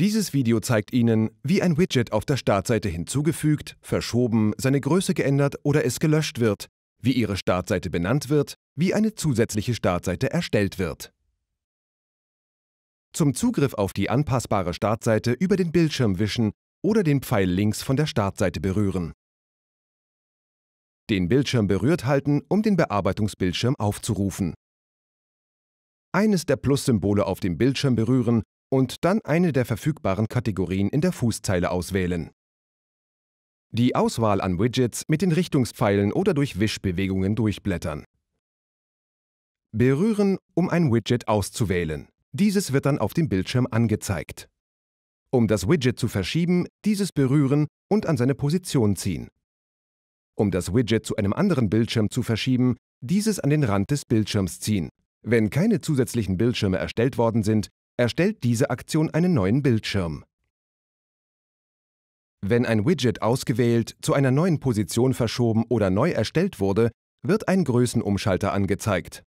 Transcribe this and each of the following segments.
Dieses Video zeigt Ihnen, wie ein Widget auf der Startseite hinzugefügt, verschoben, seine Größe geändert oder es gelöscht wird, wie Ihre Startseite benannt wird, wie eine zusätzliche Startseite erstellt wird. Zum Zugriff auf die anpassbare Startseite über den Bildschirm wischen oder den Pfeil links von der Startseite berühren. Den Bildschirm berührt halten, um den Bearbeitungsbildschirm aufzurufen. Eines der Plus-Symbole auf dem Bildschirm berühren und dann eine der verfügbaren Kategorien in der Fußzeile auswählen. Die Auswahl an Widgets mit den Richtungspfeilen oder durch Wischbewegungen durchblättern. Berühren, um ein Widget auszuwählen. Dieses wird dann auf dem Bildschirm angezeigt. Um das Widget zu verschieben, dieses berühren und an seine Position ziehen. Um das Widget zu einem anderen Bildschirm zu verschieben, dieses an den Rand des Bildschirms ziehen. Wenn keine zusätzlichen Bildschirme erstellt worden sind, erstellt diese Aktion einen neuen Bildschirm. Wenn ein Widget ausgewählt, zu einer neuen Position verschoben oder neu erstellt wurde, wird ein Größenumschalter angezeigt.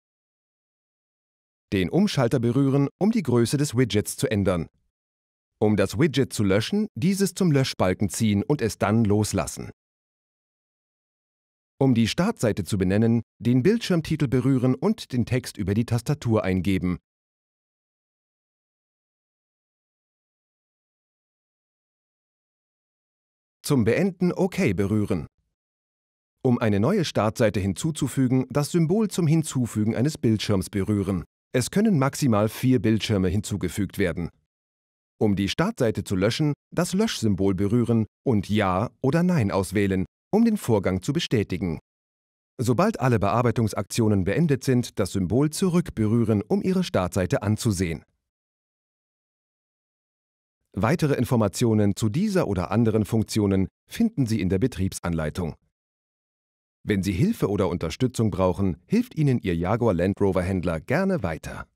Den Umschalter berühren, um die Größe des Widgets zu ändern. Um das Widget zu löschen, dieses zum Löschbalken ziehen und es dann loslassen. Um die Startseite zu benennen, den Bildschirmtitel berühren und den Text über die Tastatur eingeben. Zum Beenden OK berühren. Um eine neue Startseite hinzuzufügen, das Symbol zum Hinzufügen eines Bildschirms berühren. Es können maximal vier Bildschirme hinzugefügt werden. Um die Startseite zu löschen, das Löschsymbol berühren und Ja oder Nein auswählen, um den Vorgang zu bestätigen. Sobald alle Bearbeitungsaktionen beendet sind, das Symbol zurück berühren, um Ihre Startseite anzusehen. Weitere Informationen zu dieser oder anderen Funktionen finden Sie in der Betriebsanleitung. Wenn Sie Hilfe oder Unterstützung brauchen, hilft Ihnen Ihr Jaguar Land Rover Händler gerne weiter.